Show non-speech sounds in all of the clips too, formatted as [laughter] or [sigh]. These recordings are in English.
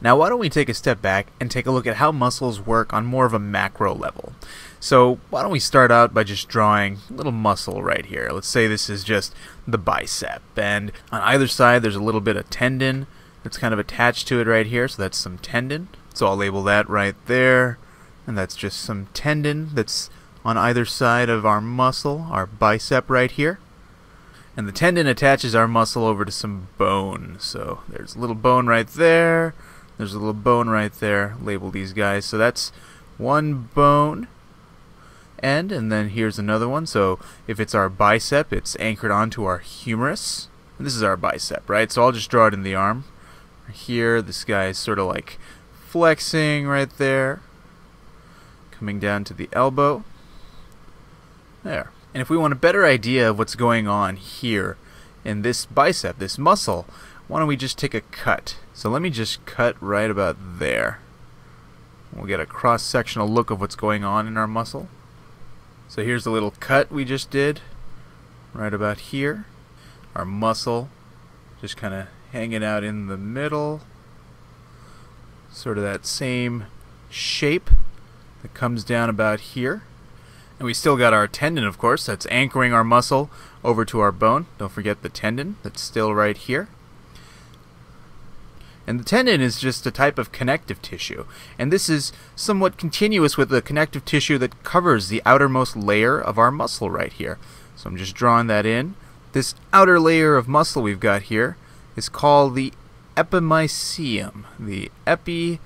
Now why don't we take a step back and take a look at how muscles work on more of a macro level. So why don't we start out by just drawing a little muscle right here. Let's say this is just the bicep and on either side there's a little bit of tendon that's kind of attached to it right here so that's some tendon. So I'll label that right there and that's just some tendon that's on either side of our muscle, our bicep right here. And the tendon attaches our muscle over to some bone. So there's a little bone right there. There's a little bone right there. Label these guys. So that's one bone end, and then here's another one. So if it's our bicep, it's anchored onto our humerus. And this is our bicep, right? So I'll just draw it in the arm. Here, this guy is sort of like flexing right there, coming down to the elbow. There. And if we want a better idea of what's going on here in this bicep, this muscle, why don't we just take a cut? So let me just cut right about there. We'll get a cross-sectional look of what's going on in our muscle. So here's the little cut we just did, right about here. Our muscle just kind of hanging out in the middle. Sort of that same shape that comes down about here. And we still got our tendon, of course, that's anchoring our muscle over to our bone. Don't forget the tendon that's still right here. And the tendon is just a type of connective tissue, and this is somewhat continuous with the connective tissue that covers the outermost layer of our muscle right here. So I'm just drawing that in. This outer layer of muscle we've got here is called the epimysium. The epimysium,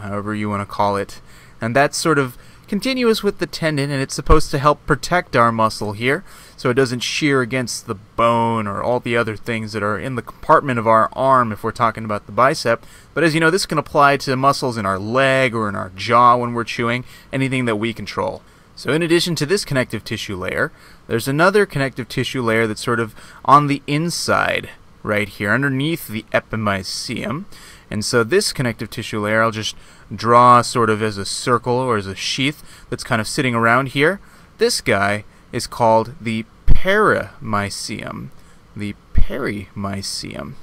however you want to call it. And that's sort of continuous with the tendon and it's supposed to help protect our muscle here so it doesn't shear against the bone or all the other things that are in the compartment of our arm if we're talking about the bicep. But as you know, this can apply to muscles in our leg or in our jaw when we're chewing, anything that we control. So in addition to this connective tissue layer, there's another connective tissue layer that's sort of on the inside right here underneath the epimysium. And so this connective tissue layer I'll just draw sort of as a circle or as a sheath that's kind of sitting around here. This guy is called the perimysium. The perimysium.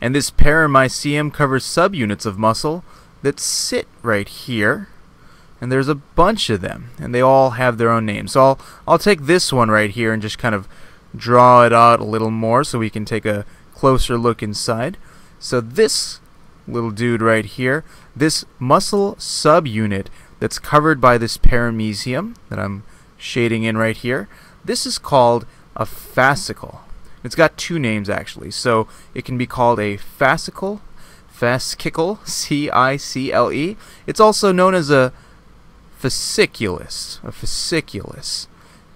And this perimysium covers subunits of muscle that sit right here. And there's a bunch of them, and they all have their own names. So I'll, I'll take this one right here and just kind of draw it out a little more so we can take a closer look inside. So this little dude right here, this muscle subunit that's covered by this perimysium that I'm shading in right here, this is called a fascicle. It's got two names actually, so it can be called a fascicle, fascicle, [laughs] C-I-C-L-E. It's also known as a fasciculus, a fasciculus.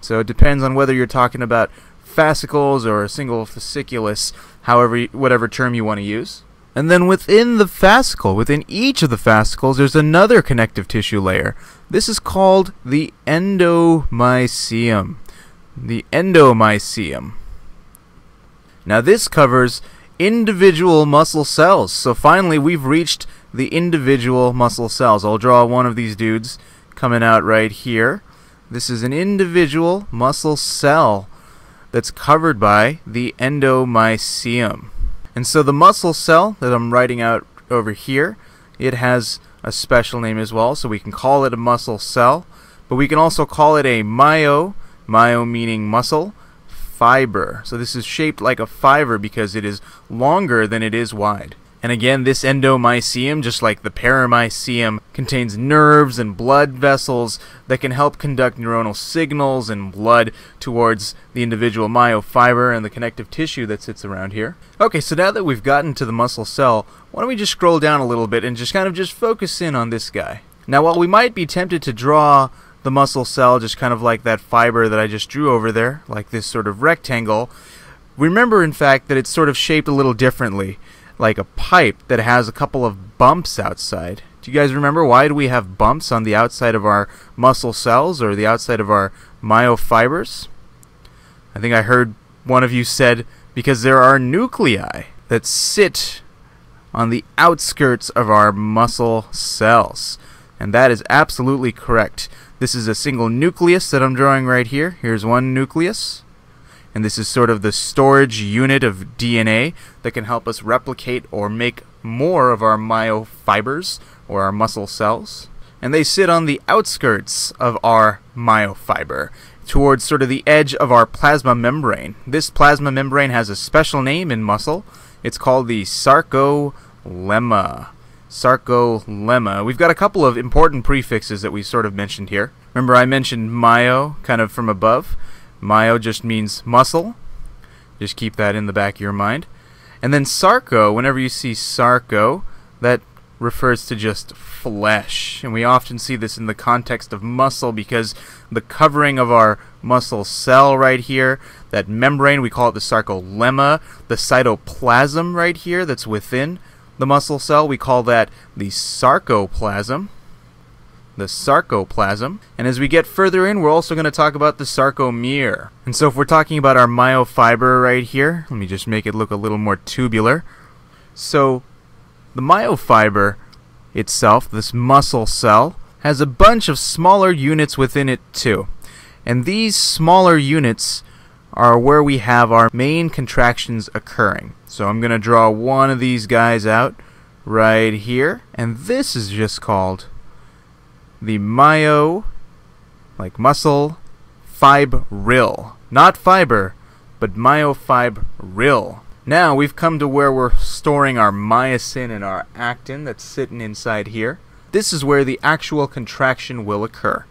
So it depends on whether you're talking about fascicles or a single fasciculus, however, whatever term you want to use. And then within the fascicle, within each of the fascicles, there's another connective tissue layer. This is called the endomysium. The endomysium. Now this covers individual muscle cells. So finally we've reached the individual muscle cells. I'll draw one of these dudes coming out right here. This is an individual muscle cell that's covered by the endomysium. And so the muscle cell that I'm writing out over here, it has a special name as well, so we can call it a muscle cell, but we can also call it a myo, myo meaning muscle, fiber. So this is shaped like a fiber because it is longer than it is wide. And again, this endomysium, just like the perimysium, contains nerves and blood vessels that can help conduct neuronal signals and blood towards the individual myofiber and the connective tissue that sits around here. Okay, so now that we've gotten to the muscle cell, why don't we just scroll down a little bit and just kind of just focus in on this guy. Now, while we might be tempted to draw the muscle cell just kind of like that fiber that I just drew over there, like this sort of rectangle, remember in fact that it's sort of shaped a little differently like a pipe that has a couple of bumps outside. Do you guys remember why do we have bumps on the outside of our muscle cells or the outside of our myofibers? I think I heard one of you said because there are nuclei that sit on the outskirts of our muscle cells. And that is absolutely correct. This is a single nucleus that I'm drawing right here. Here's one nucleus. And this is sort of the storage unit of DNA that can help us replicate or make more of our myofibers or our muscle cells. And they sit on the outskirts of our myofiber, towards sort of the edge of our plasma membrane. This plasma membrane has a special name in muscle. It's called the sarcolemma. Sarcolemma. We've got a couple of important prefixes that we sort of mentioned here. Remember I mentioned myo kind of from above. Myo just means muscle. Just keep that in the back of your mind. And then sarco, whenever you see sarco, that refers to just flesh. And we often see this in the context of muscle because the covering of our muscle cell right here, that membrane, we call it the sarcolemma, the cytoplasm right here that's within the muscle cell, we call that the sarcoplasm the sarcoplasm. And as we get further in, we're also going to talk about the sarcomere. And so if we're talking about our myofiber right here, let me just make it look a little more tubular. So the myofiber itself, this muscle cell, has a bunch of smaller units within it too. And these smaller units are where we have our main contractions occurring. So I'm going to draw one of these guys out right here. And this is just called the myo, like muscle, fibril. Not fiber, but myofibril. Now we've come to where we're storing our myosin and our actin that's sitting inside here. This is where the actual contraction will occur.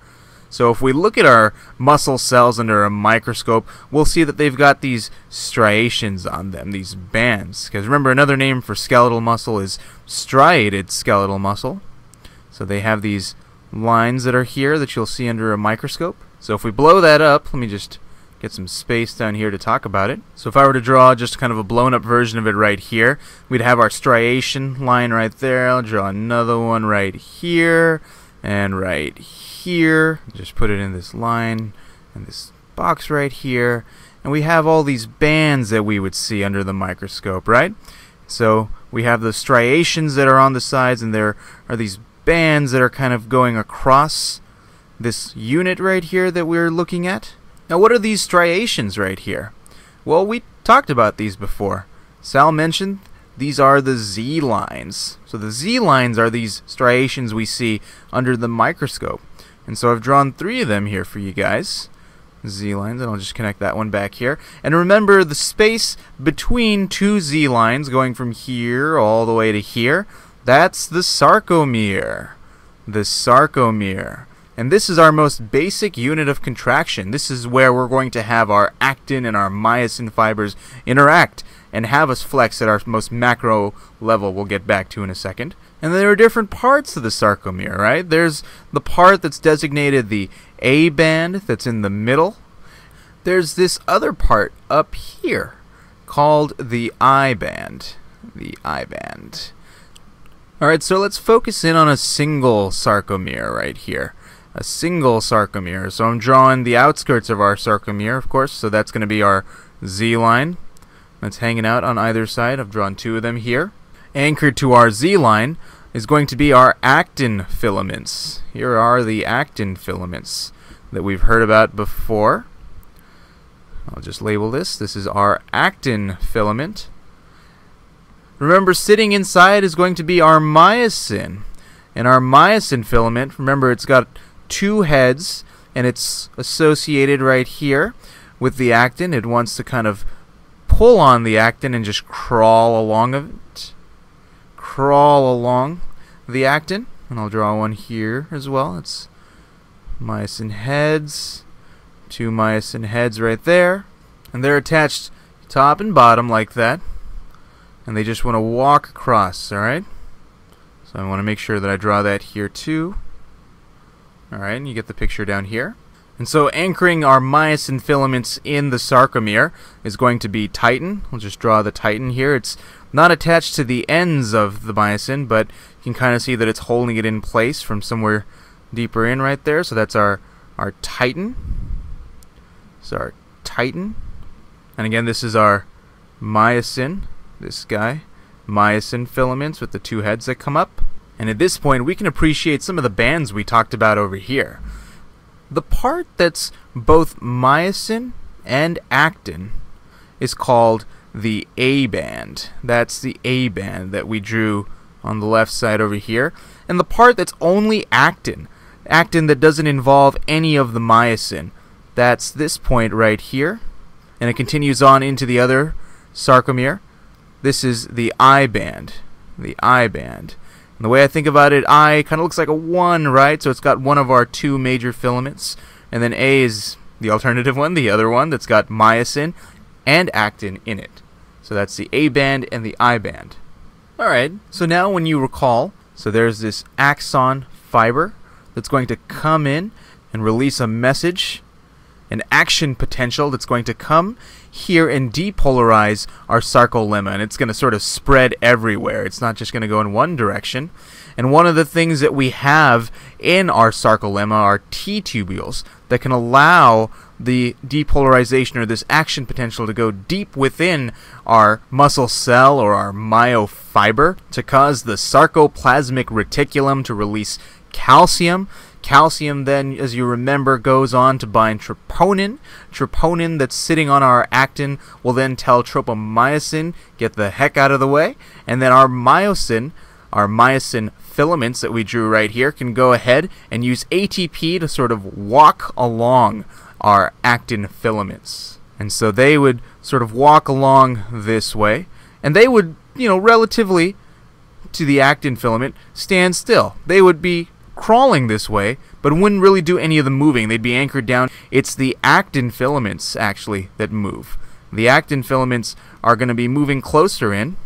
So if we look at our muscle cells under a microscope, we'll see that they've got these striations on them, these bands. Because remember, another name for skeletal muscle is striated skeletal muscle. So they have these lines that are here that you'll see under a microscope. So if we blow that up, let me just get some space down here to talk about it. So if I were to draw just kind of a blown up version of it right here, we'd have our striation line right there. I'll draw another one right here and right here. Just put it in this line and this box right here. And we have all these bands that we would see under the microscope, right? So we have the striations that are on the sides and there are these bands that are kind of going across this unit right here that we're looking at. Now what are these striations right here? Well, we talked about these before. Sal mentioned these are the Z lines. So the Z lines are these striations we see under the microscope. And so I've drawn three of them here for you guys. Z lines, and I'll just connect that one back here. And remember the space between two Z lines going from here all the way to here, that's the sarcomere. The sarcomere. And this is our most basic unit of contraction. This is where we're going to have our actin and our myosin fibers interact and have us flex at our most macro level we'll get back to in a second. And there are different parts of the sarcomere, right? There's the part that's designated the A band that's in the middle. There's this other part up here called the I band. The I band. Alright, so let's focus in on a single sarcomere right here. A single sarcomere. So I'm drawing the outskirts of our sarcomere, of course, so that's going to be our Z line that's hanging out on either side. I've drawn two of them here. Anchored to our Z line is going to be our actin filaments. Here are the actin filaments that we've heard about before. I'll just label this. This is our actin filament. Remember, sitting inside is going to be our myosin. And our myosin filament, remember, it's got two heads, and it's associated right here with the actin. It wants to kind of pull on the actin and just crawl along of it. Crawl along the actin. And I'll draw one here as well. It's myosin heads. Two myosin heads right there. And they're attached top and bottom like that and they just want to walk across, alright? So I want to make sure that I draw that here too. Alright, and you get the picture down here. And so anchoring our myosin filaments in the sarcomere is going to be titin. We'll just draw the titin here. It's not attached to the ends of the myosin, but you can kind of see that it's holding it in place from somewhere deeper in right there. So that's our, our titin. So our titin. And again, this is our myosin this guy, myosin filaments with the two heads that come up. And at this point, we can appreciate some of the bands we talked about over here. The part that's both myosin and actin is called the A band. That's the A band that we drew on the left side over here. And the part that's only actin, actin that doesn't involve any of the myosin, that's this point right here. And it continues on into the other sarcomere. This is the I band. The I band. And the way I think about it, I kind of looks like a 1, right? So it's got one of our two major filaments. And then A is the alternative one, the other one that's got myosin and actin in it. So that's the A band and the I band. Alright, so now when you recall, so there's this axon fiber that's going to come in and release a message, an action potential that's going to come here and depolarize our sarcolemma, and it's going to sort of spread everywhere. It's not just going to go in one direction. And one of the things that we have in our sarcolemma are T tubules that can allow the depolarization or this action potential to go deep within our muscle cell or our myofiber to cause the sarcoplasmic reticulum to release calcium. Calcium then, as you remember, goes on to bind troponin. Troponin that's sitting on our actin will then tell tropomyosin, get the heck out of the way. And then our myosin, our myosin filaments that we drew right here, can go ahead and use ATP to sort of walk along our actin filaments. And so they would sort of walk along this way, and they would, you know, relatively to the actin filament, stand still. They would be crawling this way, but wouldn't really do any of the moving. They'd be anchored down. It's the actin filaments, actually, that move. The actin filaments are going to be moving closer in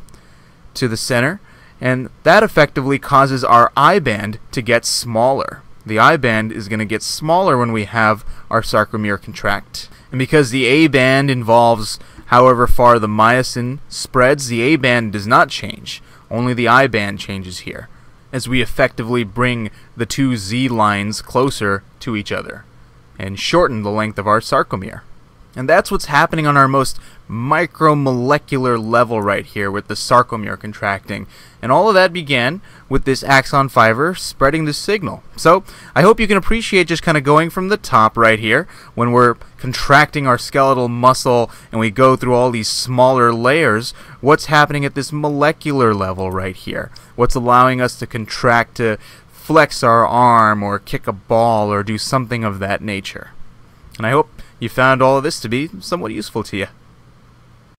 to the center, and that effectively causes our I band to get smaller. The I band is going to get smaller when we have our sarcomere contract. And because the A band involves however far the myosin spreads, the A band does not change. Only the I band changes here, as we effectively bring the two Z lines closer to each other and shorten the length of our sarcomere. And that's what's happening on our most micromolecular level right here with the sarcomere contracting. And all of that began with this axon fiber spreading the signal. So I hope you can appreciate just kind of going from the top right here when we're contracting our skeletal muscle and we go through all these smaller layers, what's happening at this molecular level right here. What's allowing us to contract to flex our arm or kick a ball or do something of that nature. And I hope you found all of this to be somewhat useful to you.